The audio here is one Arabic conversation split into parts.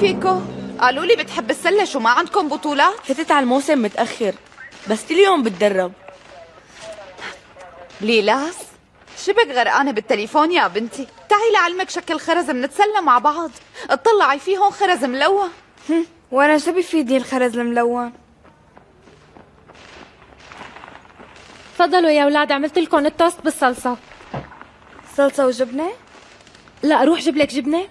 فيكو؟ قالوا لي بتحب السلة شو ما عندكم بطولات؟ فتت على الموسم متأخر بس كل يوم بتدرب. ليلاس شبك غرقانة بالتليفون يا بنتي؟ تعي لعلمك شكل خرز منتسلى مع بعض. اطلعي فيه هون خرز ملون. وأنا شو بيفيدني الخرز الملون؟ تفضلوا يا أولاد عملت لكم التوست بالصلصة. صلصة وجبنة؟ لا أروح جيب لك جبنة.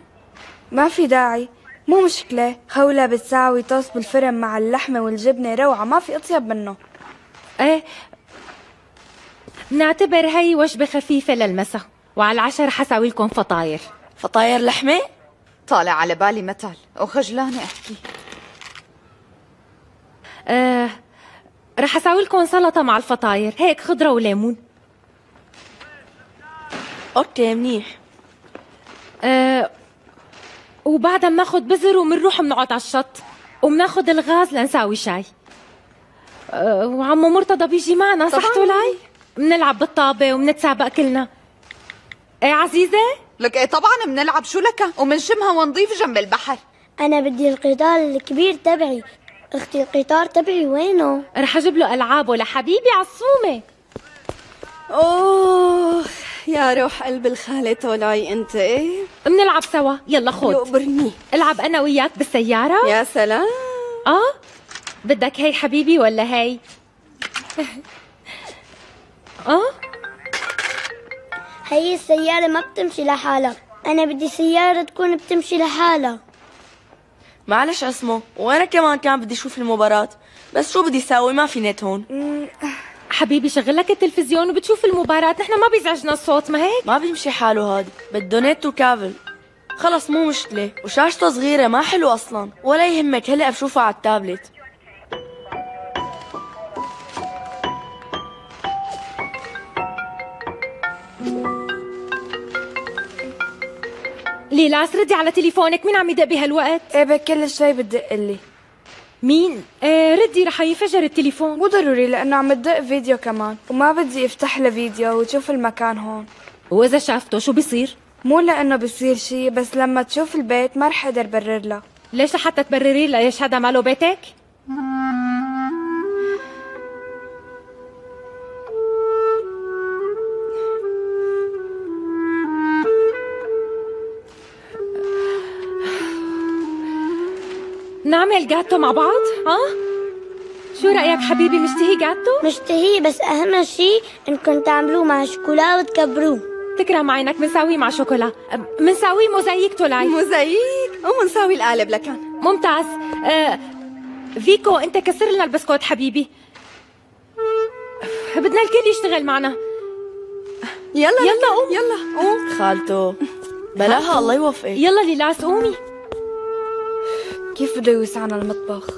ما في داعي. مو مشكلة. خولة بتساوي توست بالفرن مع اللحمة والجبنة روعة ما في أطيب منه. إيه. بنعتبر هي وجبة خفيفة للمساء وعلى العشاء رح أسوي لكم فطاير. فطاير لحمة؟ طالع على بالي مثل وخجلانة أحكي. آه رح أسوي لكم سلطة مع الفطاير. هيك خضرة وليمون. أوكي منيح. آه وبعدها بناخد بزر ومنروح بنقعد على الشط وبناخد الغاز لنساوي شاي. آه وعمو مرتضى بيجي معنا صح تولاي؟ بنلعب بالطابة وبنتسابق كلنا إيه عزيزة؟ لك إيه طبعا بنلعب شو لك؟ ومنشمها ونضيف جنب البحر. أنا بدي القطار الكبير تبعي. أختي القطار تبعي وينه؟ رح أجيب له العابه لحبيبي عصومة أوه. يا روح قلب الخالة تولاي أنت إيه؟ بنلعب سوا. يلا خد. يقبرني. العب أنا وياك بالسيارة. يا سلام. آه؟ بدك هي حبيبي ولا هي؟ آه؟ هي السيارة ما بتمشي لحالها. أنا بدي سيارة تكون بتمشي لحالها. معلش اسمه وأنا كمان كان بدي أشوف المباراة. بس شو بدي ساوي؟ ما في نت هون. حبيبي شغل لك التلفزيون وبتشوف المباراة. نحن ما بيزعجنا الصوت ما هيك؟ ما بيمشي حاله هاد. بده نت وكابل خلص مو مشكلة. وشاشته صغيرة ما حلو أصلا. ولا يهمك هلأ بشوفها على التابلت. ليلاس ردي على تليفونك. مين عم يدق بهالوقت؟ إيه كل شوي بتدق لي. مين؟ آه ردي رح ينفجر التليفون. مو ضروري لأنه عم تدق فيديو كمان. وما بدي افتح له فيديو وتشوف المكان هون. وإذا شافته شو بيصير؟ مو لأنه بصير شي بس لما تشوف البيت ما رح أقدر برر له. ليش لحتى تبرري ليش هذا ماله بيتك؟ نعمل جاتو مع بعض؟ ها شو رأيك حبيبي مشتهي جاتو؟ مشتهي بس أهم شي إنكم تعملوه مع شوكولا وتكبروه. تكرم عينك منساويه مع شوكولا. منساويه موزايك تولاي موزايك ومنساوي القالب لكان ممتاز. آه فيكو أنت كسر لنا البسكوت حبيبي. بدنا الكل يشتغل معنا. يلا يلا قوم. يلا قوم. خالته بلاها الله يوفقك. يلا ليلاس قومي. كيف بده يوسعنا المطبخ؟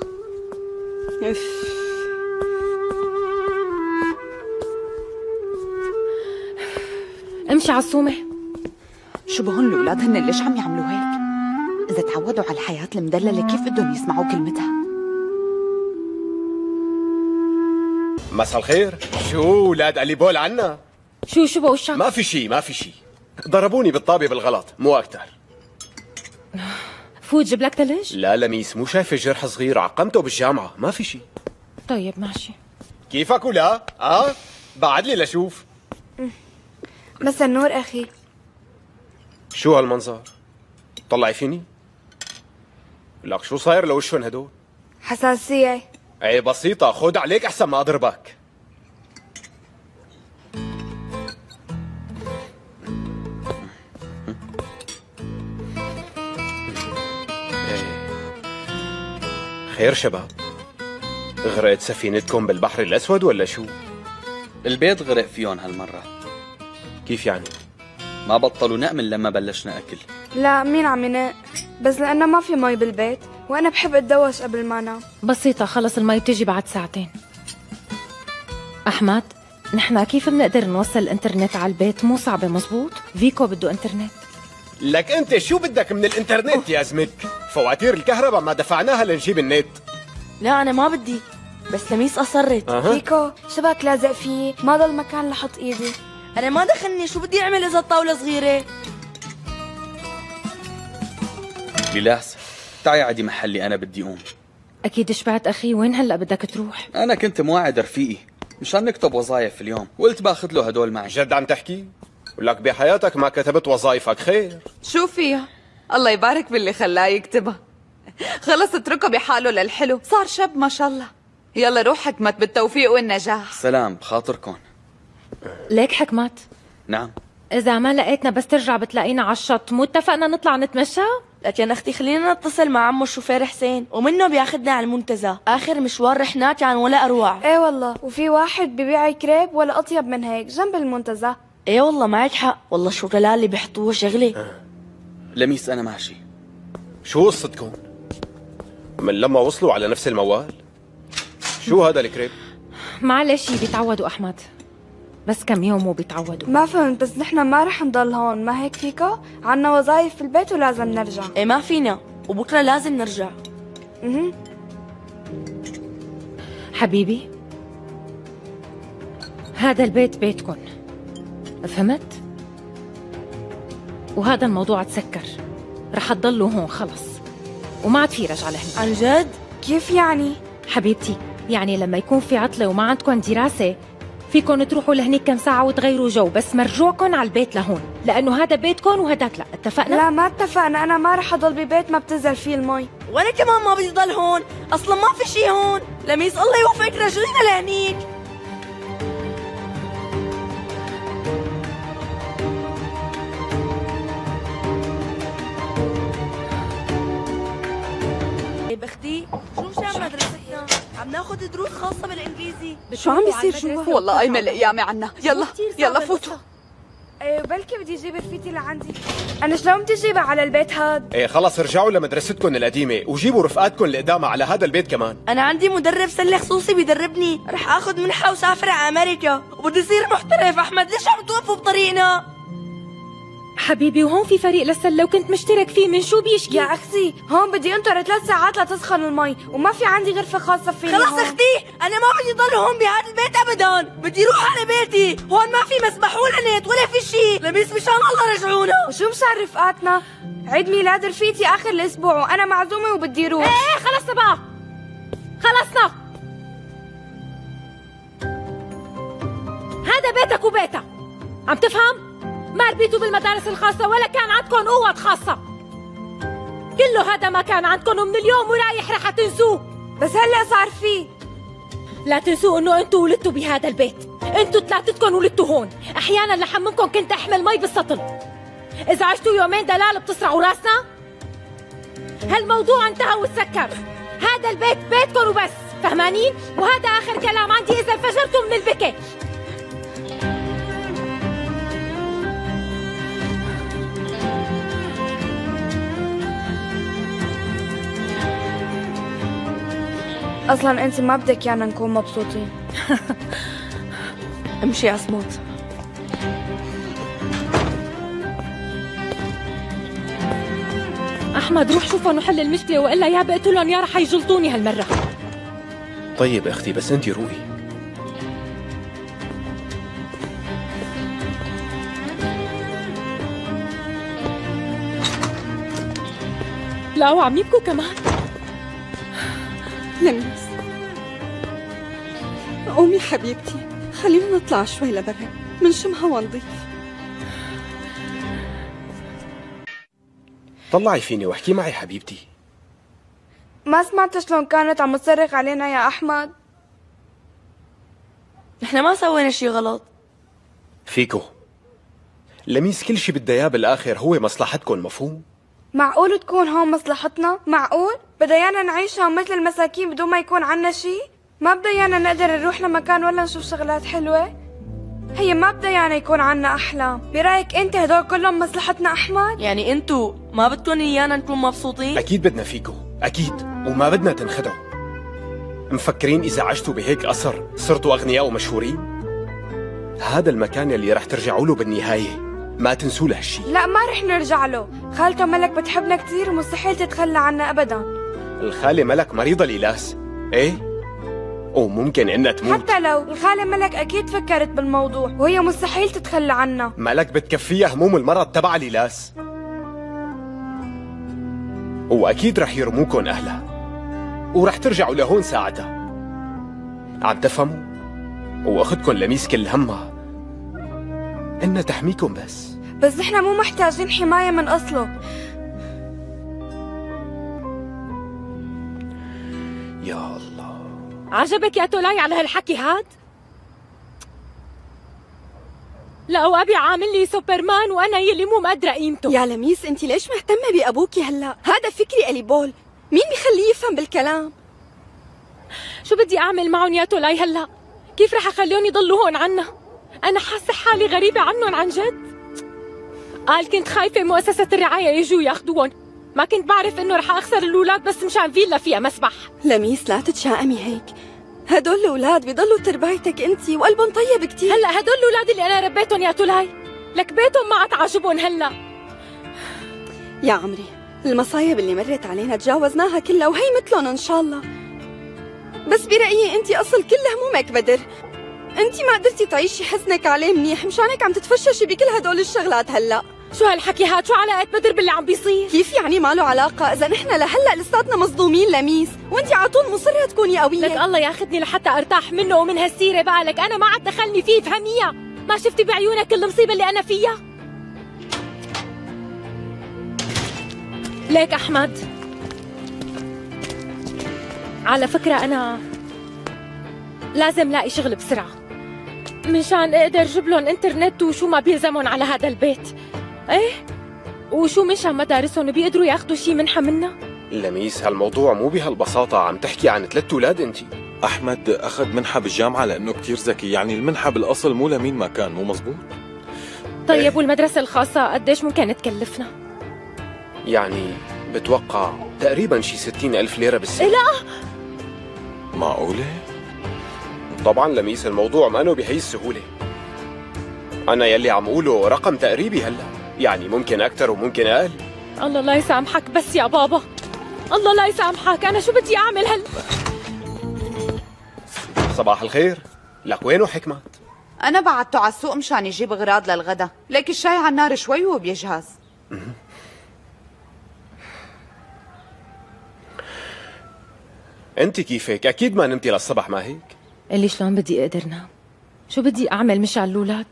امشي عصومة شو بهن الأولاد هن ليش عم يعملوا هيك؟ إذا تعودوا على الحياة المدللة كيف بدهم يسمعوا كلمتها؟ مساء الخير. شو ولاد علي بول عنا؟ شو شو بوشك ما في شي ما في شي. ضربوني بالطابة بالغلط مو أكتر. فوت جيب لك ثلج لا لميس مو شايفة جرح صغير عقمته بالجامعة ما في شي. طيب ماشي. كيفك ولا؟ آه؟ بعد لي لشوف. مسا النور أخي. شو هالمنظر؟ طلعي فيني؟ لك شو صاير لوشهم هدول؟ حساسية. اي بسيطة خد عليك أحسن ما أضربك. خير شباب. غرقت سفينتكم بالبحر الأسود ولا شو؟ البيت غرق فيهم هالمرة. كيف يعني؟ ما بطلوا نأمن لما بلشنا أكل. لا مين عم ينق؟ بس لأنه ما في مي بالبيت وأنا بحب أتدوش قبل ما أنام. بسيطة خلص المي بتجي بعد ساعتين. أحمد نحن كيف بنقدر نوصل الإنترنت على البيت؟ مو صعبة مزبوط؟ فيكو بده إنترنت. لك أنت شو بدك من الإنترنت يا زمك فواتير الكهرباء ما دفعناها لنجيب النت. لا أنا ما بدي بس لميس أصرت أها. فيكو شبك لازق فيه ما ضل مكان لحط إيدي. أنا ما دخلني شو بدي أعمل إذا الطاولة صغيرة؟ ليلاس تعي عدي محلي أنا بدي أقوم. أكيد شبعت أخي وين هلأ بدك تروح؟ أنا كنت مواعد رفيقي مشان نكتب وظايف اليوم وقلت باخذ له هدول معي. جد عم تحكي؟ ولك بحياتك ما كتبت وظائفك خير. شو فيها؟ الله يبارك باللي خلاه يكتبها خلص اتركه بحاله للحلو. صار شاب ما شاء الله. يلا روح حكمت بالتوفيق والنجاح. سلام بخاطركم ليك حكمت؟ نعم. إذا ما لقيتنا بس ترجع بتلاقينا على الشط. مو اتفقنا نطلع نتمشى؟ لكن أختي خلينا نتصل مع عمو الشوفير حسين. ومنه بياخدنا على المنتزه. آخر مشوار رحناه كان ولا أروع. إيه والله. وفي واحد ببيع كريب ولا أطيب من هيك جنب المنتزه. إيه والله معك حق. والله الشوكولا اللي بيحطوه شغلة. لميس أنا ماشي شو قصتكم؟ من لما وصلوا على نفس الموال؟ شو هذا الكريب؟ معلش بيتعودوا أحمد. بس كم يوم وبيتعودوا. ما فهمت بس نحن ما رح نضل هون. ما هيك فيكا عنا وظايف في البيت ولازم نرجع. إيه ما فينا. وبكرة لازم نرجع. أها حبيبي هذا البيت بيتكن. فهمت؟ وهذا الموضوع تسكر. رح تضلوا هون خلص. وما عاد في رجعة لهنا. عن جد؟ كيف يعني؟ حبيبتي يعني لما يكون في عطلة وما عندكم دراسة فيكم تروحوا لهنيك كم ساعة وتغيروا جو بس مرجوعكم على البيت لهون. لأنه هذا بيتكم وهداك لا. اتفقنا؟ لا ما اتفقنا. أنا ما رح أضل ببيت ما بتنزل فيه المي. وأنا كمان ما بدي ضل هون. أصلا ما في شي هون. لميس الله يوفقك رجعينا لهنيك. شو مشان مدرستنا عم ناخذ دروس خاصة بالإنجليزي. شو عم بيصير جوا والله قايمة القيامة عنا. يلا يلا فوتوا. إيه بلكي بدي أجيب رفيقتي لعندي. أنا شلون بدي أجيبها على البيت هاد؟ إيه خلص ارجعوا لمدرستكم القديمة وجيبوا رفقاتكم القدامى على هذا البيت كمان. أنا عندي مدرب سلة خصوصي بيدربني. رح آخذ منحة وسافر على أمريكا. وبدي أصير محترف أحمد. ليش عم توقفوا بطريقنا؟ حبيبي وهون في فريق للسلة وكنت مشترك فيه من شو بيشكي؟ يا أختي هون بدي أنطر ثلاث ساعات لتسخن المي وما في عندي غرفة خاصة فيني خلص. أختي أنا ما بدي ضل هون بهذا البيت ابدا. بدي أروح على بيتي. هون ما في مسبح ولا نت ولا في شيء لبيس مشان الله رجعونا. وشو مشان رفقاتنا؟ عيد ميلاد رفيقتي آخر الأسبوع وأنا معزومة وبدي أروح إيه خلصنا بقى خلصنا. هذا بيتك وبيتها. عم تفهم؟ ما ربيتوا بالمدارس الخاصة ولا كان عندكم قوة خاصة. كله هذا ما كان عندكم ومن اليوم ورايح رح تنسوه. بس هلا صار في. لا تنسوا إنه أنتوا ولدتوا بهذا البيت. أنتوا ثلاثتكم ولدتوا هون. أحيانا لحممكم كنت أحمل مي بالسطل. إذا عشتوا يومين دلال بتصرعوا راسنا؟ هالموضوع انتهى وتسكر. هذا البيت بيتكم وبس. فهمانين؟ وهذا آخر كلام عندي إذا انفجرتوا من البكي. أصلا أنت ما بدك يانا نكون مبسوطين. امشي عصمت أحمد روح شوفهم وحل المشكلة وإلا يا بقتلهم يا رح يجلطوني هالمرة. طيب أختي بس أنت روقي لا وعم يبكوا كمان. لميس قومي حبيبتي خلينا نطلع شوي لبرا منشم هوا نظيف طلعي فيني واحكي معي حبيبتي. ما سمعت شلون كانت عم تصرخ علينا يا أحمد. نحن ما سوينا شي غلط. فيكو. لميس كل شي بدها إياه بالآخر هو مصلحتكم مفهوم؟ معقول تكون هون مصلحتنا؟ معقول؟ بدها يانا نعيش هون مثل المساكين بدون ما يكون عنا شي؟ ما يانا نقدر نروح لمكان ولا نشوف شغلات حلوة؟ هي ما بدها يانا يكون عنا أحلام. برأيك أنت هدول كلهم مصلحتنا أحمد؟ يعني انتو ما بدكم إيانا نكون مبسوطين؟ أكيد بدنا فيكو أكيد. وما بدنا تنخدعوا. مفكرين إذا عشتوا بهيك قصر صرتوا أغنياء ومشهورين؟ هذا المكان اللي رح ترجعوا له بالنهاية. ما تنسوا له هالشي لا ما رح نرجع له. خالته ملك بتحبنا كثير ومستحيل تتخلى عنا أبدا. الخالة ملك مريضة الإلاس إيه وممكن إنها تموت. حتى لو الخالة ملك أكيد فكرت بالموضوع وهي مستحيل تتخلى عنا ملك بتكفيها هموم المرض تبع الإلاس وأكيد رح يرموكن أهلها. ورح ترجعوا لهون ساعتها. عم تفهموا؟ وأختكن لميس كل همها. إنها تحميكم بس. بس نحن مو محتاجين حماية من أصله. عجبك يا تولاي على هالحكي هاد؟ لا وأبي عامل لي سوبرمان وأنا يلي مو مقدره قيمته يا لميس انت ليش مهتمة بأبوكي هلا؟ هذا فكري ألي بول مين بيخليه يفهم بالكلام؟ شو بدي أعمل معهم يا تولاي هلا؟ كيف رح أخليهم يضلوا هون عنا؟ أنا حاسة حالي غريبة عنهم عن جد قال كنت خايفة مؤسسة الرعاية يجوا ياخذوهم ما كنت بعرف إنه رح أخسر الأولاد بس مشان فيلا فيها مسبح. لميس لا تتشائمي هيك. هدول الأولاد بيضلوا تربايتك أنت وقلبهم طيب كتير. هلأ هدول الأولاد اللي أنا ربيتهم يا تولاي لك بيتهم ما عاد عاجبهم هلأ. يا عمري المصايب اللي مرت علينا تجاوزناها كلها وهي مثلهم إن شاء الله. بس برأيي أنت أصل كل همومك بدر. أنت ما قدرتي تعيشي حزنك عليه منيح مشان هيك عم تتفششي بكل هدول الشغلات هلأ. شو هالحكي هاد شو علاقة بدر باللي عم بيصير؟ كيف يعني ما له علاقة؟ إذا نحن لهلأ لساتنا مصدومين لميس وأنت على طول مصرة تكوني لك قوية الله ياخذني لحتى أرتاح منه ومن هالسيرة بقى لك أنا ما عاد دخلني فيه فهميها؟ ما شفتي بعيونك المصيبة اللي أنا فيها؟ ليك أحمد على فكرة أنا لازم لاقي شغل بسرعة منشان أقدر جيب لهم إنترنت وشو ما بيلزمهم على هذا البيت. إيه؟ وشو منشان مدارسهم بيقدروا ياخذوا شي منحة منا؟ لميس هالموضوع مو بهالبساطة. عم تحكي عن ثلاث أولاد أنت. أحمد أخذ منحة بالجامعة لأنه كتير ذكي. يعني المنحة بالأصل مو لمين ما كان مو مزبوط؟ طيب والمدرسة الخاصة قديش ممكن تكلفنا؟ يعني بتوقع تقريبا شي ستين ألف ليرة بالسنة. لا. معقولة؟ طبعا لميس الموضوع ما بهي السهولة. أنا يلي عم أقوله رقم تقريبي هلأ. يعني ممكن أكتر وممكن أقل. الله لا يسامحك بس يا بابا. الله لا يسامحك. أنا شو بدي أعمل هل؟ صباح الخير. لك وينه حكمت؟ أنا بعته على السوق مشان يجيب أغراض للغدا. ليك الشاي على النار شوي وبيجهز أنت كيفك؟ أكيد ما نمتي للصبح ما هيك؟ اللي شلون بدي أقدر نام؟ شو بدي أعمل مشان الأولاد؟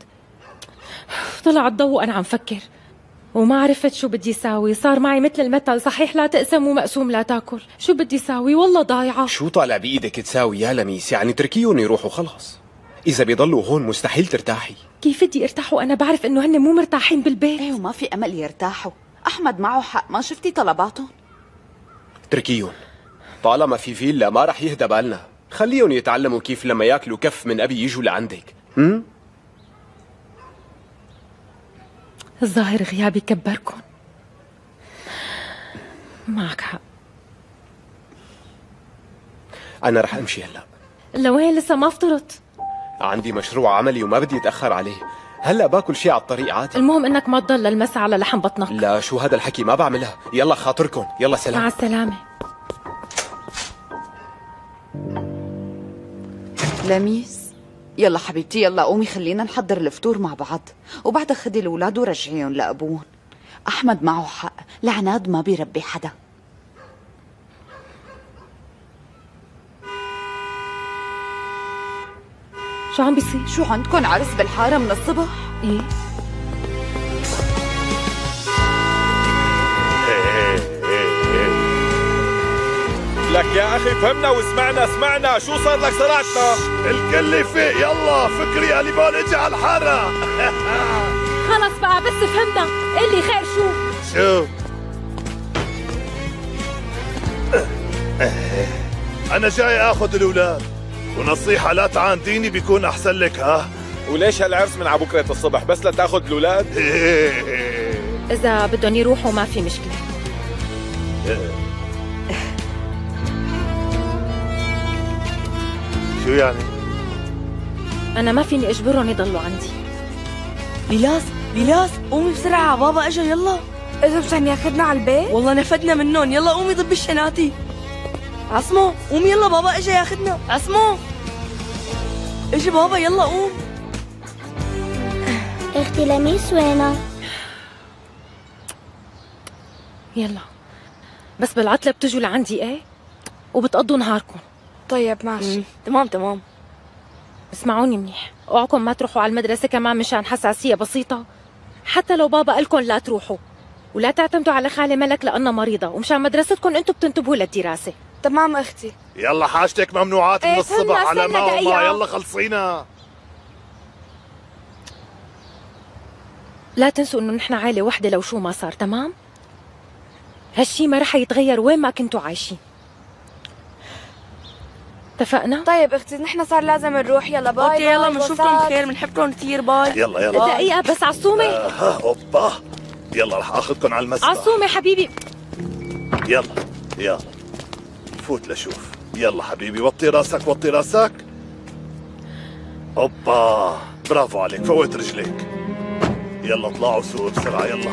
طلع الضوء وأنا عم فكر. وما عرفت شو بدي ساوي. صار معي مثل المثل صحيح لا تقسم ومقسوم لا تأكل. شو بدي ساوي؟ والله ضايعة. شو طالع بإيدك تساوي يا لميس؟ يعني تركيهم يروحوا خلص إذا بيضلوا هون مستحيل ترتاحي. كيف بدي ارتاح؟ وأنا بعرف إنه هن مو مرتاحين بالبيت. إيه وما في أمل يرتاحوا. أحمد معه حق. ما شفتي طلباتهم؟ تركيهم طالما في فيلا ما رح يهدى بالنا. خليهم يتعلموا كيف لما ياكلوا كف من أبي يجوا لعندك. هم؟ الظاهر غيابي كبركم. معك حق. أنا رح أمشي هلأ. لوين؟ لسه ما فطرت عندي مشروع عملي وما بدي أتأخر عليه. هلأ باكل شي على الطريق عادي. المهم إنك ما تضل المسا على لحم بطنك. لا شو هذا الحكي؟ ما بعملها. يلا خاطركم. يلا سلام. مع السلامة. لميس. يلا حبيبتي يلا قومي خلينا نحضر الفطور مع بعض. وبعدها خدي الاولاد ورجعيهم لأبوهم. أحمد معه حق العناد ما بيربي حدا. شو عم بيصير؟ شو عندكم عرس بالحارة من الصبح؟ إيه. لك يا أخي فهمنا وسمعنا سمعنا. شو صار لك؟ صرعتنا الكل يفيق يلا فكري اليبان اجى على الحارة. خلص بقى بس فهمنا. قل لي خير شو؟ شو؟ أنا جاي آخذ الأولاد. ونصيحة لا تعانديني بيكون أحسن لك ها؟ وليش هالعرس من على بكرة الصبح؟ بس لتاخذ الأولاد؟ إذا بدهم يروحوا ما في مشكلة. شو يعني. أنا ما فيني أجبرهم يضلوا عندي. ليلاس ليلاس قومي بسرعة بابا إجا يلا. اجا مشان ياخذنا على البيت؟ والله نفدنا منهم يلا قومي ضبي الشناتي. عصمو قومي يلا بابا إجا ياخذنا. عصمو. إجي بابا يلا قوم. أختي لميس وينها؟ يلا. بس بالعطلة بتجوا لعندي إيه؟ وبتقضوا نهاركم. طيب ماشي. تمام تمام. اسمعوني منيح. اوعكم ما تروحوا على المدرسة كمان مشان حساسية بسيطة. حتى لو بابا قالكم لا تروحوا. ولا تعتمدوا على خالة ملك لأنها مريضة. ومشان مدرستكم أنتم بتنتبهوا للدراسة. تمام أختي. يلا حاجتك ممنوعات من إيه، الصبح على ما وما. يلا خلصينا. لا تنسوا إنه نحن عائلة وحدة لو شو ما صار تمام؟ هالشي ما رح يتغير وين ما كنتوا عايشين. اتفقنا؟ طيب أختي نحن صار لازم نروح. يلا bye okay يلا بنشوفكم. بخير بنحبكم كثير bye. يلا يلا. دقيقة بس عصومة. ها أوبا. يلا رح آخذكم على المسبح. عصومة حبيبي. يلا يلا. فوت لشوف. يلا حبيبي وطي راسك وطي راسك. أوبا. برافو عليك فوت رجليك. يلا اطلعوا سوق بسرعة يلا.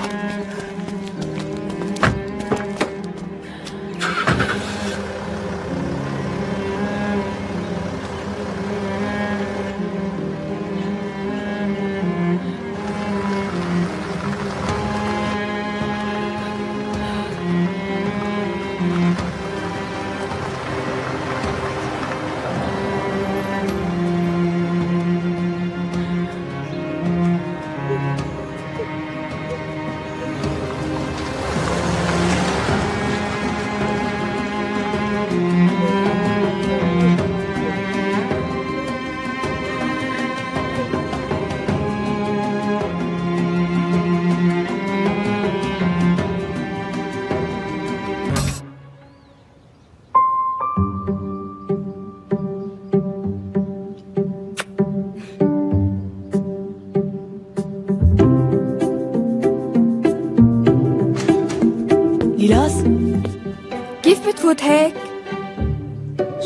كيف بتفوت هيك؟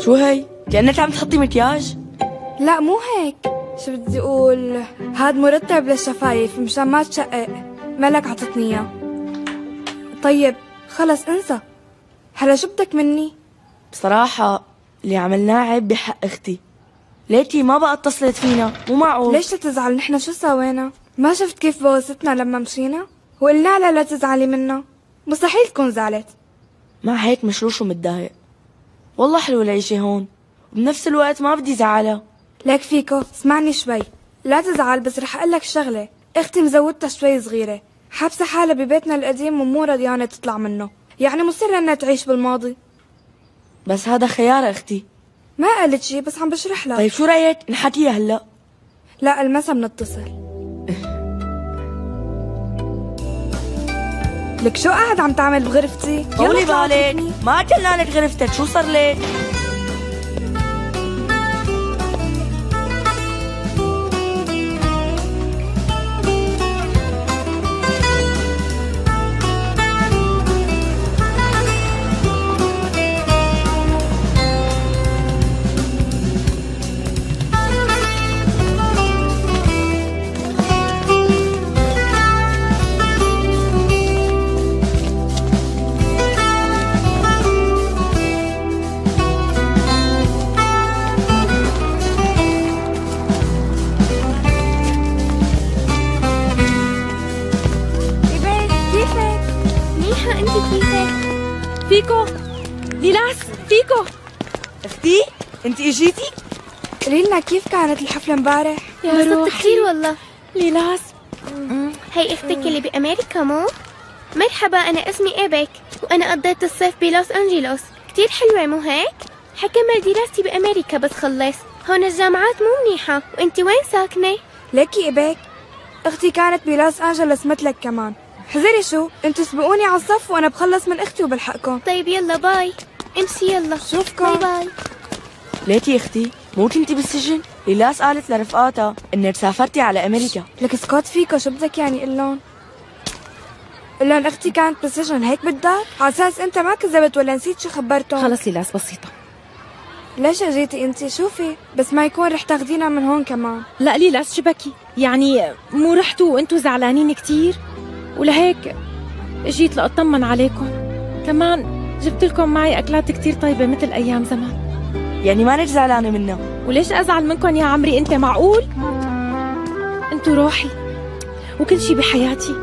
شو هي؟ كأنك عم تحطي مكياج؟ لا مو هيك. شو بدي أقول؟ هاد مرتب للشفايف مشان ما تشقق. ملك عطتني إياه. طيب خلص انسى. هلا شو بدك مني؟ بصراحة اللي عملناه عيب بحق أختي. ليكي ما بقى اتصلت فينا. مو معقول. ليش تزعل؟ نحن شو سوينا؟ ما شفت كيف بوستنا لما مشينا؟ وقلنا لها لا تزعلي منا. مستحيل تكون زعلت. مع هيك مشروش ومتضايق. والله حلو العيشة هون. وبنفس الوقت ما بدي زعلها. ليك فيكو اسمعني شوي. لا تزعل بس رح أقول لك شغلة. أختي مزودتها شوي صغيرة. حابسة حالها ببيتنا القديم ومو رضيانة تطلع منه. يعني مصرة إنها تعيش بالماضي. بس هذا خيار أختي. ما قالت شي بس عم بشرح لك. طيب شو رأيك نحكيها هلأ؟ لا المسا بنتصل. لك شو قاعد عم تعمل بغرفتي؟ اطلع بالك. ما كلنا لك غرفتك شو صار لك قولي لنا كيف كانت الحفلة امبارح؟ يا روحي. كثير والله. ليلاس هي أختك اللي بأمريكا مو؟ مرحبا أنا اسمي إيبك وأنا قضيت الصيف بلوس أنجلوس. كتير حلوة مو هيك؟ حكمل دراستي بأمريكا بس خلص. هون الجامعات مو منيحة وأنت وين ساكنة؟ ليكي إيبك. أختي كانت بلوس أنجلوس مثلك كمان. حذري شو؟ أنتوا سبقوني على الصف وأنا بخلص من أختي وبلحقكم. طيب يلا bye. امشي يلا. شوفكم. bye bye. ليكي أختي؟ مو كنتي بالسجن ليلاس قالت لرفقاتها إنك سافرتي على أمريكا. لك اسكت فيكو شو بدك يعني قلن قلن أختي كانت بالسجن هيك بدك على أساس أنت ما كذبت ولا نسيت شو خبرتهم؟ خلص ليلاس بسيطة. ليش اجيتي أنت؟ شوفي بس ما يكون رح تاخدينا من هون كمان. لا ليلاس شبكي يعني مو رحتوا وأنتوا زعلانين كتير؟ ولهيك جيت لأطمن عليكم. كمان جبت لكم معي أكلات كتير طيبة مثل أيام زمان. يعني مانك زعلانة منا وليش أزعل منكم يا عمري؟ أنت معقول؟ أنتوا روحي وكل شي بحياتي.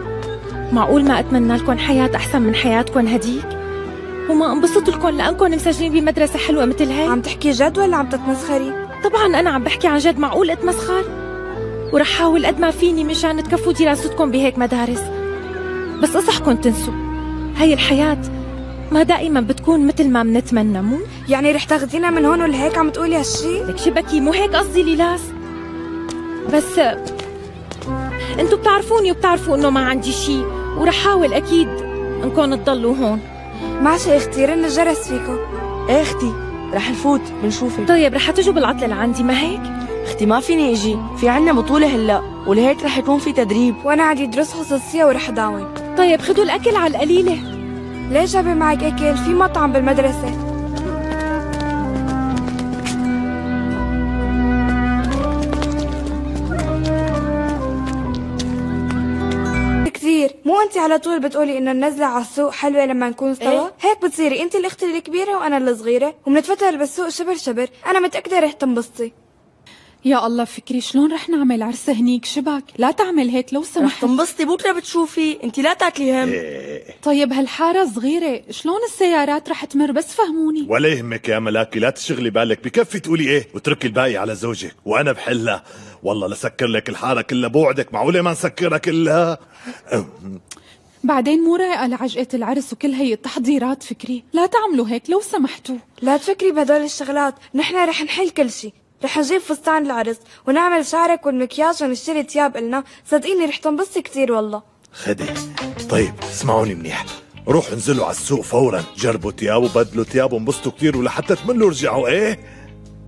معقول ما أتمنى لكم حياة أحسن من حياتكم هديك؟ وما انبسط لكم لأنكم مسجلين بمدرسة حلوة مثل هي عم تحكي جد ولا عم تتمسخري؟ طبعا أنا عم بحكي عن جد. معقول أتمسخر؟ ورح حاول قد ما فيني مشان تكفوا دراستكم بهيك مدارس. بس أصحكم تنسوا. هي الحياة ما دائما بتكون مثل ما بنتمنى مو؟ يعني رح تاخذينا من هون ولهيك عم تقولي هالشي؟ لك شبكي مو هيك قصدي ليلاس؟ بس أنتوا بتعرفوني وبتعرفوا انه ما عندي شيء ورح حاول أكيد انكم تضلوا هون. ماشي أختي رن الجرس فيكم إيه أختي رح نفوت بنشوفك. طيب رح تجوا بالعطلة لعندي ما هيك؟ أختي ما فيني إجي في عنا بطولة هلأ ولهيك رح يكون في تدريب. وأنا عندي دروس خصوصية ورح داوم طيب خدوا الأكل على القليلة. ليش جايبة معك اكل؟ في مطعم بالمدرسة. كثير. مو أنت على طول بتقولي إنه النزلة على السوق حلوة لما نكون سوا؟ إيه؟ هيك بتصيري. أنت الاخت الكبيرة وأنا الصغيرة وبنتفتل بالسوق شبر شبر. أنا متأكدة رح تنبسطي يا الله فكري شلون رح نعمل عرس هنيك؟ شبك لا تعمل هيك لو رح سمحت تنبسطي بكره بتشوفي انت لا تاكلي هم. طيب هالحارة صغيرة شلون السيارات رح تمر؟ بس فهموني. ولا يهمك يا ملاكي لا تشغلي بالك. بكفي تقولي إيه وتركي الباقي على زوجك. وأنا بحلها. والله لسكر لك الحارة كلها بوعدك. معقولة ما نسكرها كلها؟ بعدين مو رايقة لعجقة العرس وكل هي التحضيرات فكري. لا تعملوا هيك لو سمحتوا. لا تفكري بهدول الشغلات. نحن رح نحل كل شي. رح نجيب فستان العرس ونعمل شعرك والمكياج ونشتري تياب إلنا. صدقيني رح تنبسطي كتير والله. خدي. طيب اسمعوني منيح. روحوا انزلوا على السوق فورا جربوا تياب وبدلوا تياب وانبسطوا كتير ولحتى تملوا رجعوا إيه؟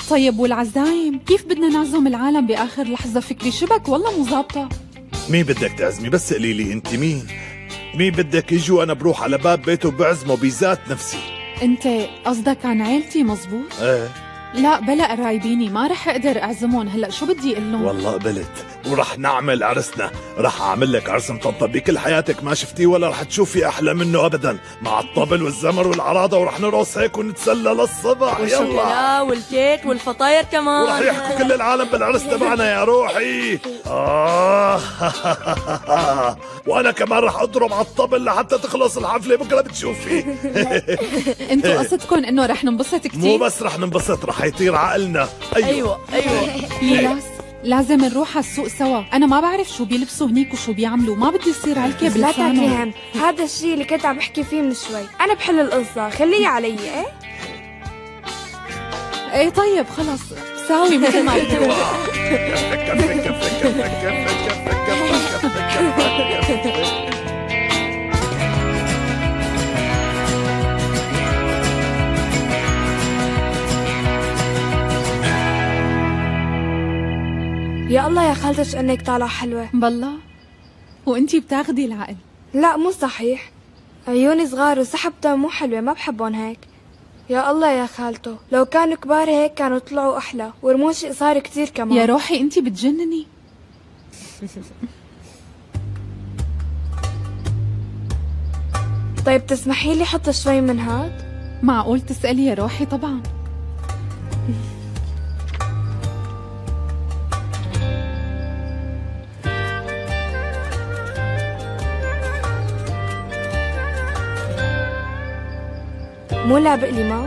طيب والعزايم كيف بدنا نعزم العالم بآخر لحظة؟ فكري شبك والله مو ظابطة. مين بدك تعزمي؟ بس قولي لي أنت مين؟ مين بدك يجوا؟ أنا بروح على باب بيته بعزمه بذات نفسي. أنت قصدك عن عيلتي مزبوط إيه. لا بلا قرايبيني ما رح أقدر أعزمهم. هلا شو بدي أقول لهم؟ والله قبلت. ورح نعمل عرسنا. رح أعمل لك عرس مطنطن بكل حياتك ما شفتيه ولا رح تشوفي أحلى منه ابدا. مع الطبل والزمر والعراضة ورح نرقص هيك ونتسلى للصبح. يلا. والشوكولا والكيك والفطاير كمان. ورح يحكوا كل العالم بالعرس تبعنا يا روحي. آه. وأنا كمان رح أضرب على الطبل لحتى تخلص الحفلة. بكرة بتشوفي. أنتوا قصدكم إنه رح ننبسط مو كتير؟ بس رح ننبسط رح يطير عقلنا. أيوه. أيوه أيوه. ليلاس لازم نروح على السوق سوا. أنا ما بعرف شو بيلبسوا هنيك وشو بيعملوا. ما بدي يصير علكة لا تاكلي بلسانهم هم هذا الشيء اللي كنت عم بحكي فيه من شوي. أنا بحل القصة. خليها علي إيه؟ إيه طيب خلص. ساوي مثل ما بدكم كفك كفك كفك كفك كفك كفك كفك يا الله يا خالتش إنك طالعة حلوة. بالله. وإنتي بتاخدي العقل. لا مو صحيح. عيوني صغار وسحبتها مو حلوة ما بحبهم هيك. يا الله يا خالته لو كانوا كبار هيك كانوا طلعوا أحلى ورموشي قصار كتير كمان. يا روحي إنتي بتجنني. طيب تسمحي لي حط شوي من هاد؟ معقول تسألي يا روحي؟ طبعا. مو لابق لي ما.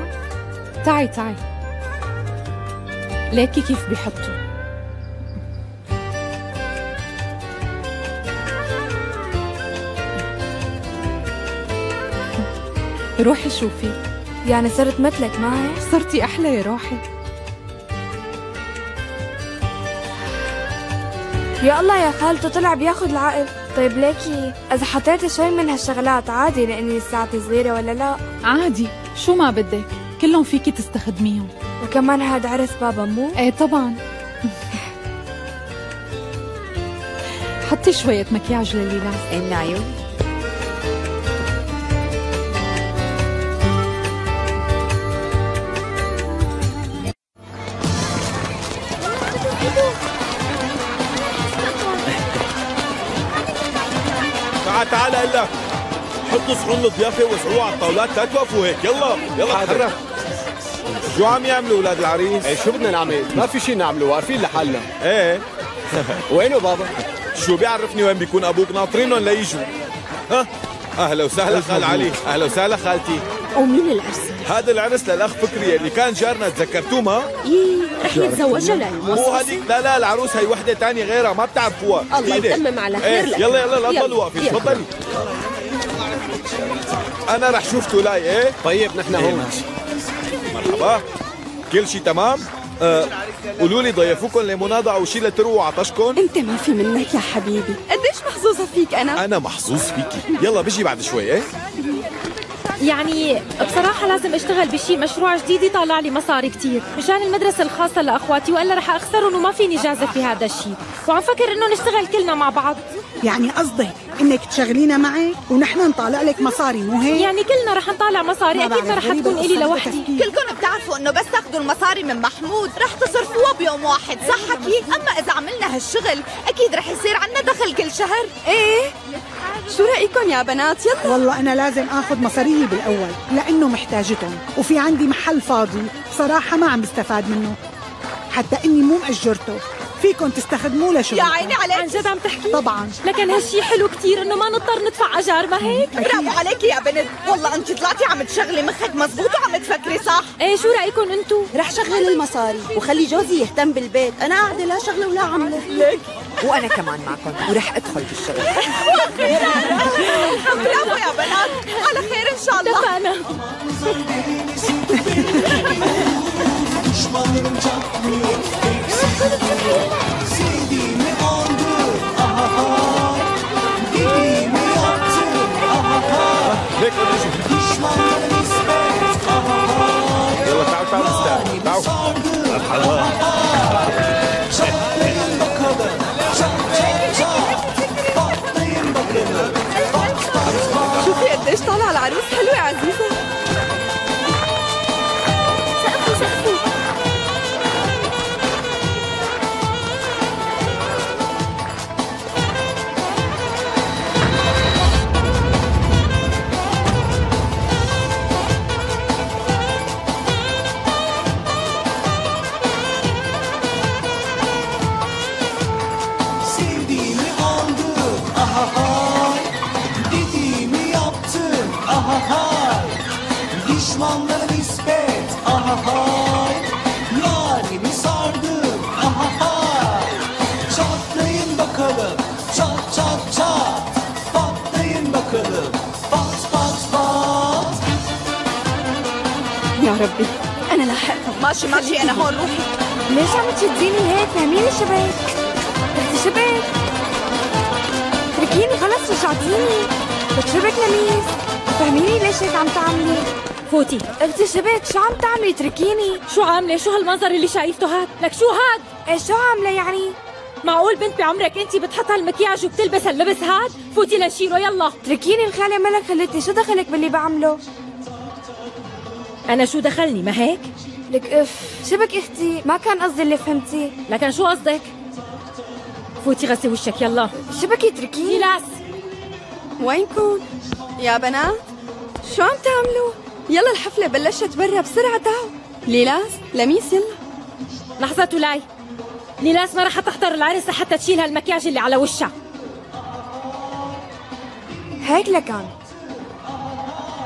تعي تعي. ليكي كيف بيحطوا. روحي شوفي. يعني صرت مثلك هيك صرتي أحلى يا روحي. يا الله يا خالته طلع بياخد العقل. طيب ليكي إذا حطيتي شوي من هالشغلات عادي لأني لساتي صغيرة ولا لا؟ عادي شو ما بدك كلهم فيكي تستخدميهم. وكمان هاد عرس بابا مو؟ إيه طبعا. حطي شوية مكياج إن عيوني تعال حطوا صحون الضيافة ووسعوها على الطاولات لا توقفوا هيك يلا يلا تحرك شو عم يعملوا أولاد العريس؟ إيه شو بدنا نعمل؟ ما في شيء نعمله واقفين لحالنا إيه وينه بابا؟ شو بيعرفني وين بيكون أبوك ناطرينهم ليجوا ها أهلا وسهلا خال علي أهلا وسهلا خالتي ومين العرس؟ هذا العرس للأخ فكري اللي كان جارنا تذكرتوه ما؟ يي رح يتزوجها مو للمؤسسة هذيك لا لا العروس هي وحدة تانية غيرها ما بتعرفوها الله. يتمم على خير إيه لك. يلا يلا لا. تضلوا واقفين. تفضلي أنا رح شوف تولاي إيه؟ طيب نحن هون. مرحبا. كل شيء تمام. أه قولوا لي ضيفوكم ليمونادا أو شيء لترووا عطشكم أنت ما في منك يا حبيبي. قديش محظوظة فيك أنا؟ أنا محظوظ فيكي. يلا بيجي بعد شوي إيه؟ يعني بصراحة لازم أشتغل بشي مشروع جديد يطلع لي مصاري كتير. مشان المدرسة الخاصة لأخواتي وإلا رح أخسرهم وما فيني جازف في هذا الشيء وعم فكر إنه نشتغل كلنا مع بعض. يعني قصدك إنك تشغلينا معك ونحن نطالع لك مصاري مو هيك؟ يعني كلنا رح نطالع مصاري ما أكيد ما رح تكون القصة لوحدي. كلكم بتعرفوا إنه بس تاخذوا المصاري من محمود رح تصرفوها بيوم واحد صح حكي أما إذا عملنا هالشغل أكيد رح يصير عنا دخل كل شهر. إيه؟ شو رأيكم يا بنات؟ يلا. والله أنا لازم آخذ مصاريي بالأول لأنه محتاجتهم وفي عندي محل فاضي بصراحه ما عم بستفاد منه. حتى إني مو مأجرته. فيكم تستخدموه لشغل يا عيني عليك. عن جد عم تحكي؟ طبعا. لكن هالشي حلو كتير إنه ما نضطر ندفع أجار ما هيك؟ برافو عليكي يا بنت. والله أنت طلعتي عم تشغلي مخك مزبوط وعم تفكري صح. إيه شو رأيكم أنتو؟ رح شغل المصاري وخلي جوزي يهتم بالبيت. أنا قاعدة لا شغلة ولا عملة. ليك. وأنا كمان معكم. ورح أدخل في الشغل. برافو يا بنات. على خير إن شاء الله. اتفقنا. 哥哥去我开个 Düşmanlara nispet. Ahahay Yarimi sardım ahahay Çatlayın bakalım. Çat çat çat. Patlayın bakalım. Pat pat pat. يا ربي أنا لاحقتهم ماشي ماشي أنا هون روحي ليش عم تشديني هيك فهميني شبك أختي شبك اتركيني خلص رجعتيني لك شبك لميس فهميني ليش هيك عم تعملي فوتي أختي شبك شو عم تعملي؟ اتركيني شو عاملة؟ شو هالمنظر اللي شايفته هاد؟ لك شو هاد؟ إيه شو عاملة يعني؟ معقول بنت بعمرك انت بتحط هالمكياج وبتلبس هاللبس هاد؟ فوتي لنشيله يلا. اتركيني الخالة ملك خلتني شو دخلك باللي بعمله؟ أنا شو دخلني؟ ما هيك؟ لك إف. شبك إختي. ما كان قصدي اللي فهمتيه لكن شو قصدك؟ فوتي غسلي وشك يلا. شبكي اتركيني ليلاس وينكم يا بنات؟ شو عم تعملوا؟ يلا الحفلة بلشت برا بسرعة تعوا ليلاس لميس يلا. لحظة تولاي ليلاس ما رح تحضر العرس لحتى تشيل هالمكياج اللي على وشها. هيك لكان.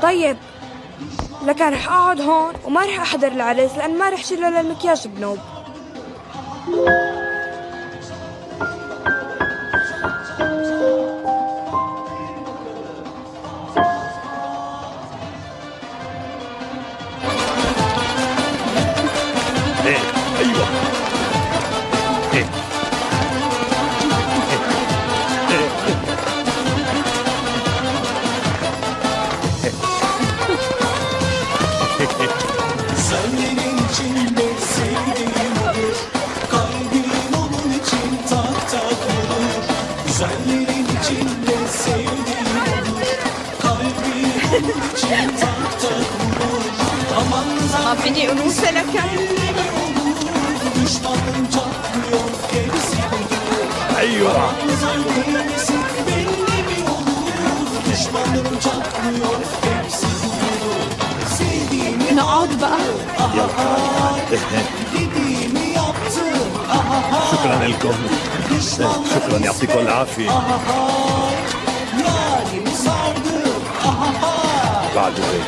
طيب لكن رح أقعد هون وما رح أحضر العرس لأن ما رح شيل هالمكياج بنوب. فيني انوثه لك düşmanım çatlıyor Gerisi kudur ايوه Zannedersin belli mi olur Düşmanım çatlıyor Hepsi kudur Sevdiğimi نقعد بقى dediğimi yaptım Ahaha شكرا لكم شكرا يعطيكم العافيه Pat pat.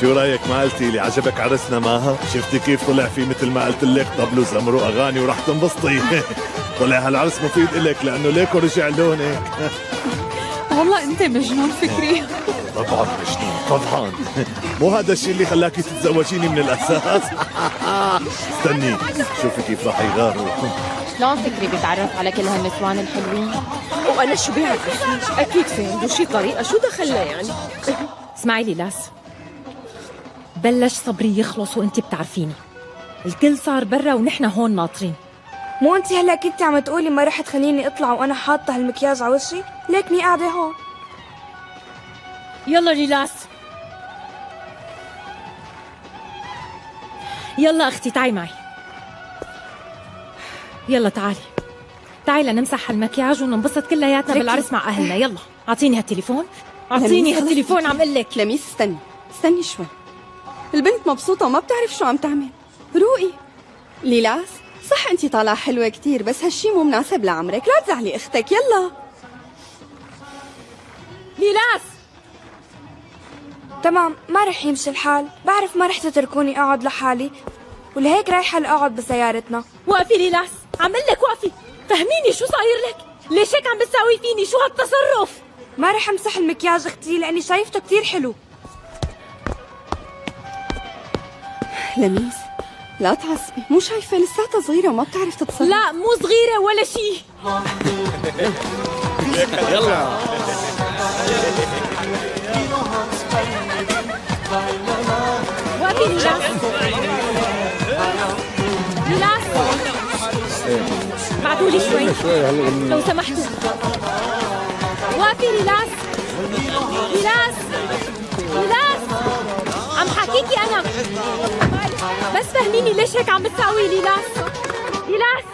شو رأيك ما قلتي لي عجبك عرسنا ماها؟ شفتي كيف طلع في مثل ما قلت لك طبل وزمر واغاني وراح تنبسطي طلع هالعرس مفيد إلك لأنه ليكو رجع لونك والله أنت مجنون فكري. طبعا مجنون طبعا. مو هذا الشيء اللي خلاكي تتزوجيني من الأساس؟ استني شوفي كيف راح يغاروا. شلون فكري بيتعرف على كل هالنسوان الحلوين؟ وأنا شو بعرف؟ أكيد في عنده شي طريقة شو دخلها يعني؟ اسمعي لي لاس. بلش صبري يخلص وأنت بتعرفيني. الكل صار برا ونحن هون ناطرين. مو انت هلا كنتي عم تقولي ما رح تخليني اطلع وأنا حاطة هالمكياج على وشي؟ ليكني قاعدة هون. يلا ليلاس يلا أختي تعي معي. يلا تعالي. تعي لنمسح هالمكياج وننبسط كلياتنا بالعرس مع أهلنا. يلا أعطيني هالتليفون. أعطيني هالتليفون عم قلك. لميس استني. استني شوي. البنت مبسوطة وما بتعرف شو عم تعمل. روقي. ليلاس صح انت طالعة حلوة كتير بس هالشي مو مناسب لعمرك. لا تزعلي أختك يلا. ليلاس تمام ما رح يمشي الحال. بعرف ما رح تتركوني أقعد لحالي. ولهيك رايحة لأقعد بسيارتنا. وقفي ليلاس عم لك وقفي فهميني شو صاير لك؟ ليش هيك عم بتساوي فيني؟ شو هالتصرف؟ ما رح امسح المكياج أختي لأني شايفته كتير حلو. لميس. لا تعصبي مو شايفة لساتها صغيرة وما بتعرف تتصرف. لا مو صغيرة ولا شيء. يلا. وقفي ليلاس ليلاس بعدوا لي شوي. لو سمحتوا. وقفي ليلاس ليلاس ليلاس عم حكيكي أنا. بس فهميني ليش هيك عم بتساوي ليلاس؟ ليلاس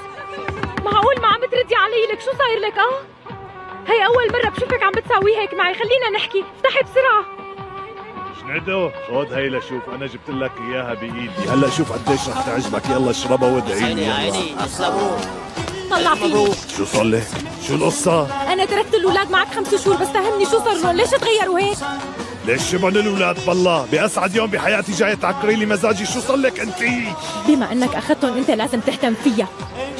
معقول ما عم بتردي علي لك شو صاير لك؟ آه؟ هي أول مرة بشوفك عم بتساوي هيك معي خلينا نحكي افتحي بسرعة. شندو خذ هي لشوف أنا جبت لك إياها بإيدي. هلأ شوف قديش رح تعجبك. يلا اشربها وادعي لي يلا. طلع فيني. شو صار لك؟ شو القصة؟ أنا تركت الأولاد معك خمس شهور بس فهمني شو صار لهم؟ ليش تغيروا هيك؟ ليش شبعن الأولاد بالله؟ بأسعد يوم بحياتي جاي تعكري لي مزاجي. شو صار لك انت؟ بما أنك أخذتهم أنت لازم تهتم فيها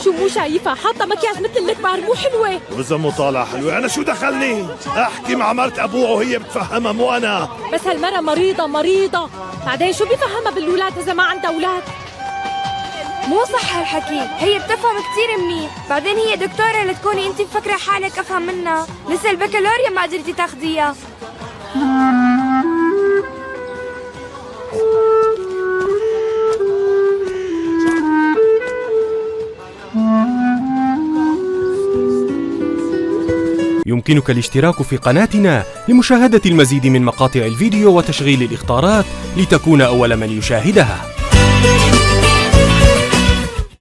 شو مو شايفة حاطة مكياج مثل الكبار. مو حلوة. وإذا مو طالعة حلوة أنا شو دخلني؟ أحكي مع مرت ابوها وهي بتفهمها مو أنا. بس هالمرة مريضة مريضة. بعدين شو بيفهمها بالولاد إذا ما عندها أولاد؟ مو صح هالحكي. هي بتفهم كتير منيح. بعدين هي دكتورة لتكوني انت مفكرة حالك أفهم منها. لسه البكالوريا ما قدرتي تاخديها. يمكنك الاشتراك في قناتنا لمشاهدة المزيد من مقاطع الفيديو وتشغيل الإخطارات لتكون أول من يشاهدها.